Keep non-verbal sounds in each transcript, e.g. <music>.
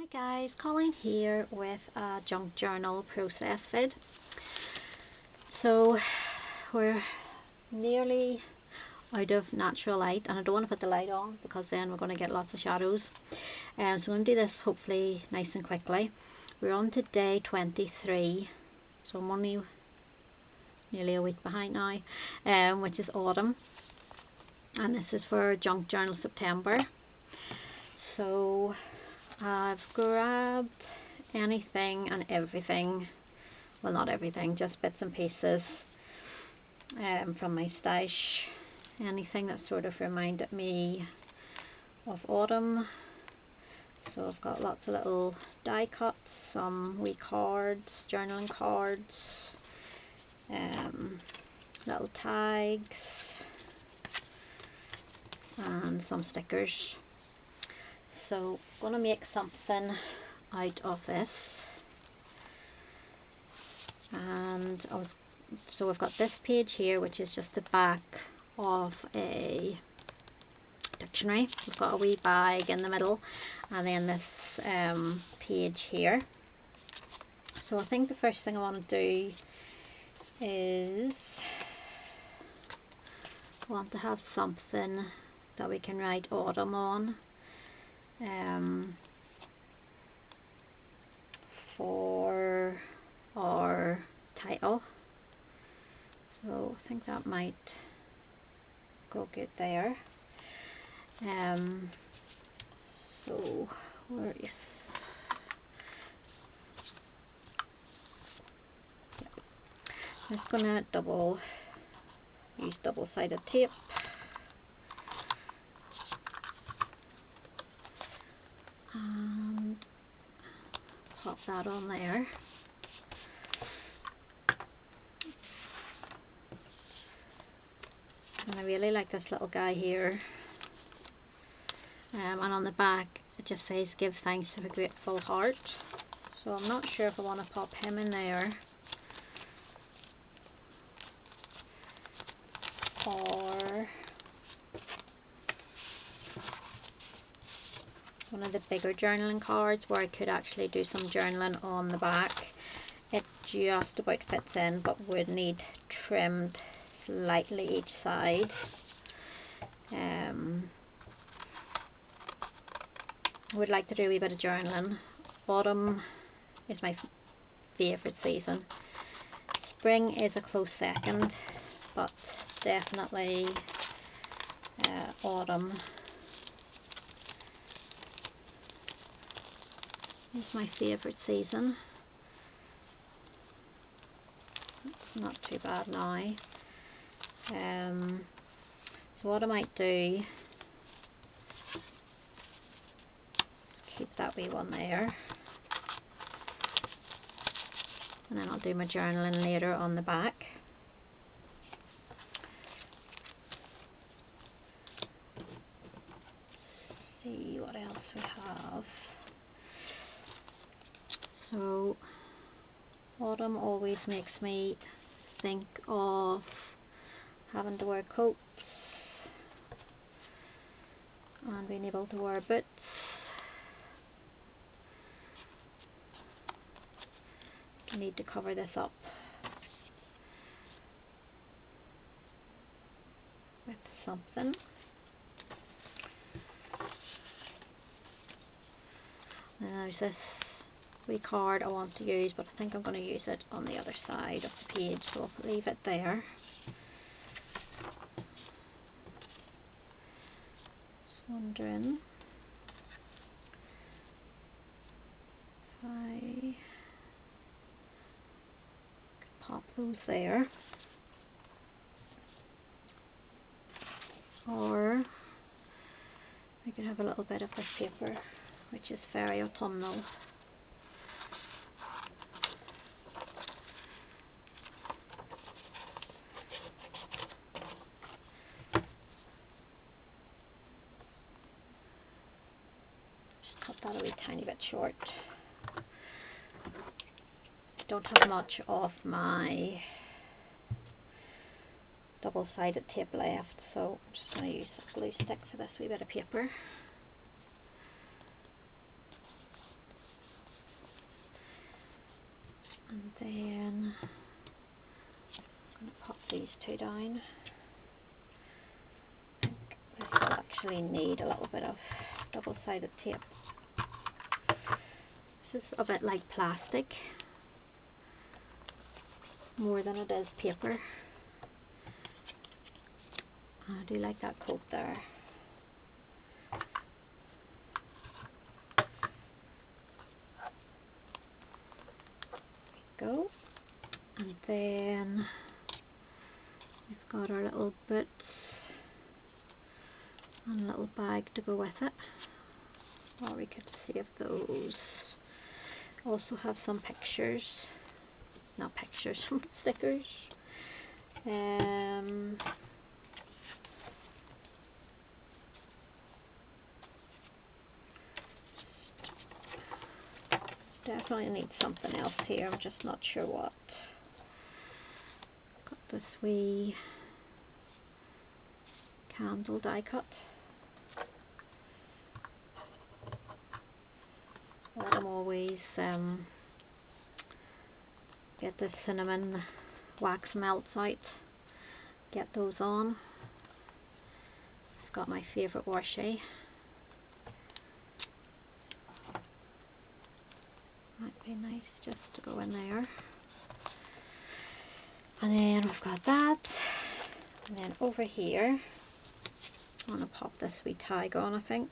Hi guys, Colleen here with a junk journal process vid. So we're nearly out of natural light and I don't want to put the light on because then we're going to get lots of shadows. Um, so I'm going to do this hopefully nice and quickly. We're on to day 23 so I'm only nearly a week behind now um, which is autumn and this is for junk journal September. So I've grabbed anything and everything, well not everything, just bits and pieces um, from my stash. Anything that sort of reminded me of autumn. So I've got lots of little die cuts, some wee cards, journaling cards, um, little tags, and some stickers so I'm going to make something out of this. And was, so I've got this page here which is just the back of a dictionary. We've got a wee bag in the middle and then this um, page here. So I think the first thing I want to do is I want to have something that we can write autumn on um, for our title. So I think that might go good there. Um, so where is I'm just gonna double use double sided tape and pop on there. And I really like this little guy here. Um, and on the back it just says give thanks to a grateful heart. So I'm not sure if I want to pop him in there. Or one of the bigger journaling cards where I could actually do some journaling on the back. It just about fits in but would need trimmed slightly each side. Um, would like to do a wee bit of journaling. Autumn is my favourite season. Spring is a close second but definitely uh, autumn is my favourite season. It's not too bad now. Um, so what I might do, keep that wee one there. And then I'll do my journaling later on the back. see what else we have. So autumn always makes me think of having to wear coats and being able to wear boots. I need to cover this up with something. And there's this wee card I want to use, but I think I'm going to use it on the other side of the page, so I'll leave it there. Just wondering if I could pop those there. Or I could have a little bit of this paper, which is very autumnal. That a wee tiny bit short. I don't have much of my double-sided tape left, so I'm just going to use a glue stick for this wee bit of paper. And then I'm going to pop these two down. I think this will actually need a little bit of double-sided tape. Is a bit like plastic, more than it is paper. I do like that coat there. go. And then we've got our little boots and a little bag to go with it. Or we could save those. Also have some pictures. Not pictures, <laughs> some stickers. Um, definitely need something else here. I'm just not sure what. Got this wee candle die cut. Them always um, get the cinnamon wax melts out. Get those on. It's got my favourite washi. Might be nice just to go in there. And then we've got that. And then over here, I'm going to pop this wee tag on, I think.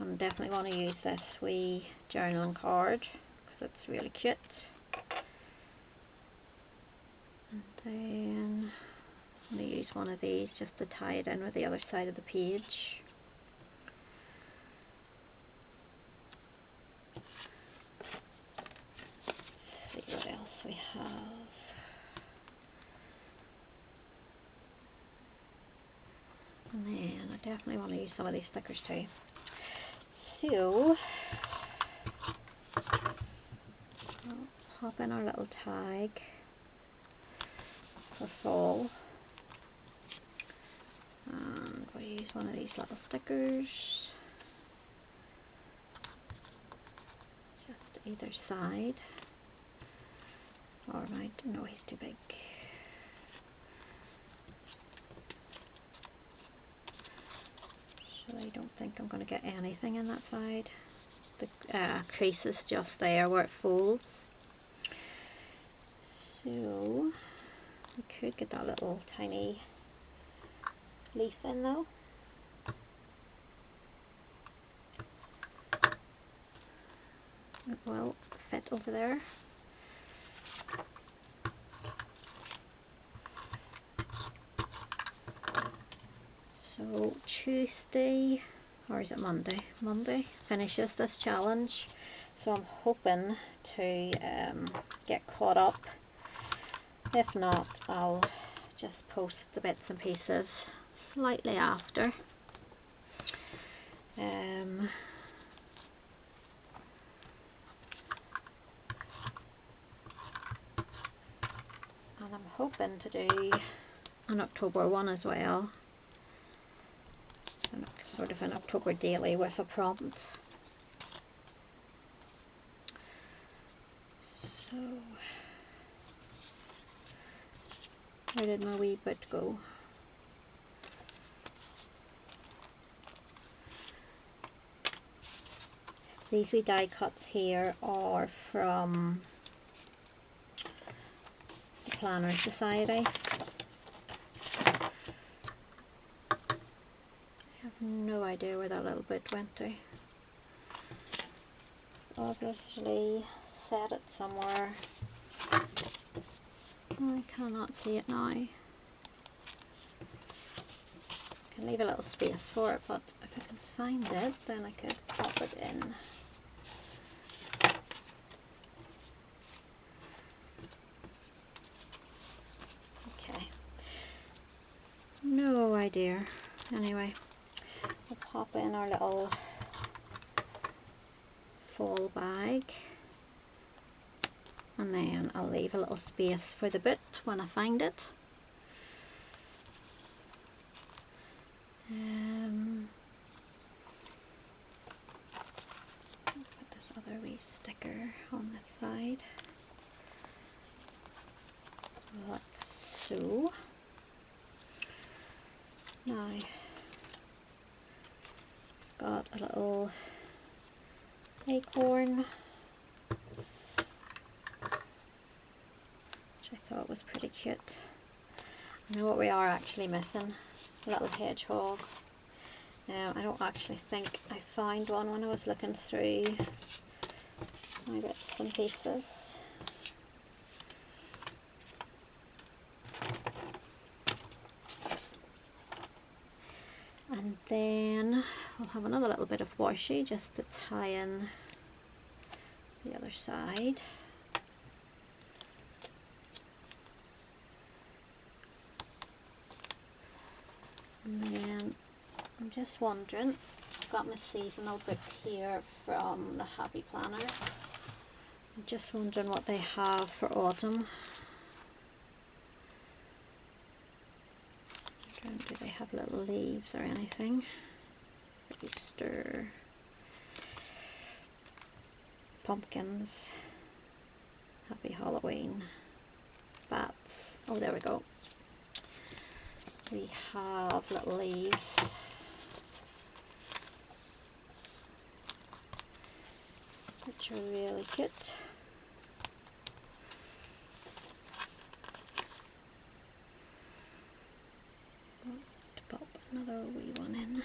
I'm definitely going to use this wee journaling card because it's really cute. And then I'm going to use one of these just to tie it in with the other side of the page. see what else we have. And then I definitely want to use some of these stickers too. I'll pop in our little tag for fall. And we'll use one of these little stickers. Just either side. Alright, no he's too big. So I don't think I'm going to get anything in that side. The uh, crease is just there where it folds. So, I could get that little tiny leaf in though. It will fit over there. So Tuesday, or is it Monday? Monday finishes this challenge. So I'm hoping to um, get caught up. If not, I'll just post the bits and pieces slightly after. Um, and I'm hoping to do an October one as well sort of an October daily with a prompt. So, where did my wee bit go? These wee die cuts here are from the Planner Society. No idea where that little bit went to. Obviously set it somewhere. I cannot see it now. I can leave a little space for it, but if I can find it, then I could pop it in. Okay. No idea. Anyway we'll pop in our little fall bag and then I'll leave a little space for the boot when I find it. Um, put this other wee sticker on this side. little acorn, which I thought was pretty cute. I know what we are actually missing, a little hedgehog. Now, I don't actually think I found one when I was looking through my bits and pieces. And then I'll have another little bit of washi just to tie in the other side. And then I'm just wondering, I've got my seasonal book here from the Happy Planner. I'm just wondering what they have for autumn. Do they have little leaves or anything? Easter, pumpkins, Happy Halloween, bats. Oh, there we go. We have little leaves. Which are really cute. pop another wee one in.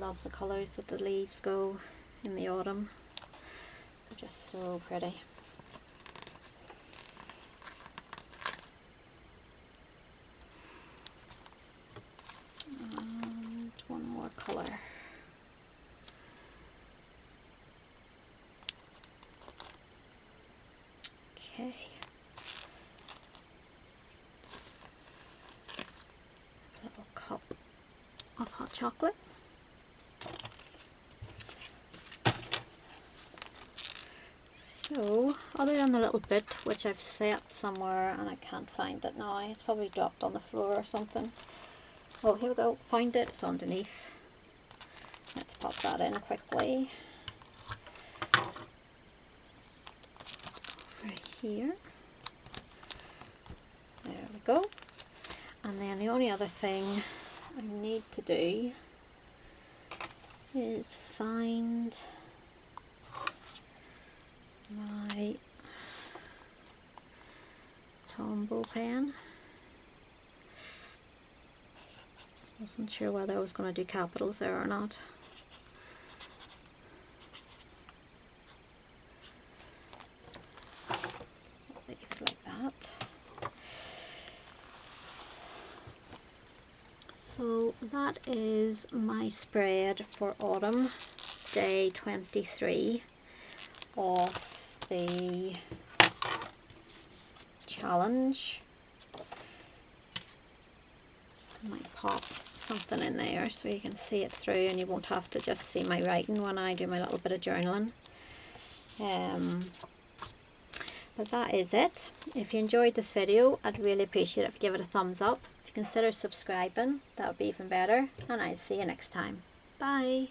Love the colours that the leaves go in the autumn. They're just so pretty. And one more colour. Okay. little cup of hot chocolate. So, other than the little bit which I've set somewhere and I can't find it now, it's probably dropped on the floor or something. Oh, here we go, find it, it's underneath. Let's pop that in quickly. Right here. There we go. And then the only other thing I need to do is find my Tombow pen. Wasn't sure whether I was going to do capitals there or not. like that. So that is spread for autumn, day 23 of the challenge. I might pop something in there so you can see it through and you won't have to just see my writing when I do my little bit of journaling. Um, but that is it. If you enjoyed this video, I'd really appreciate it if you give it a thumbs up. Consider subscribing, that would be even better. And I'll see you next time. Bye.